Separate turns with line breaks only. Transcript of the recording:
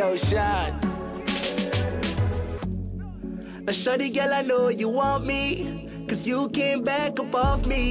ocean. Now, shorty girl, I know you want me, cause you came back above me.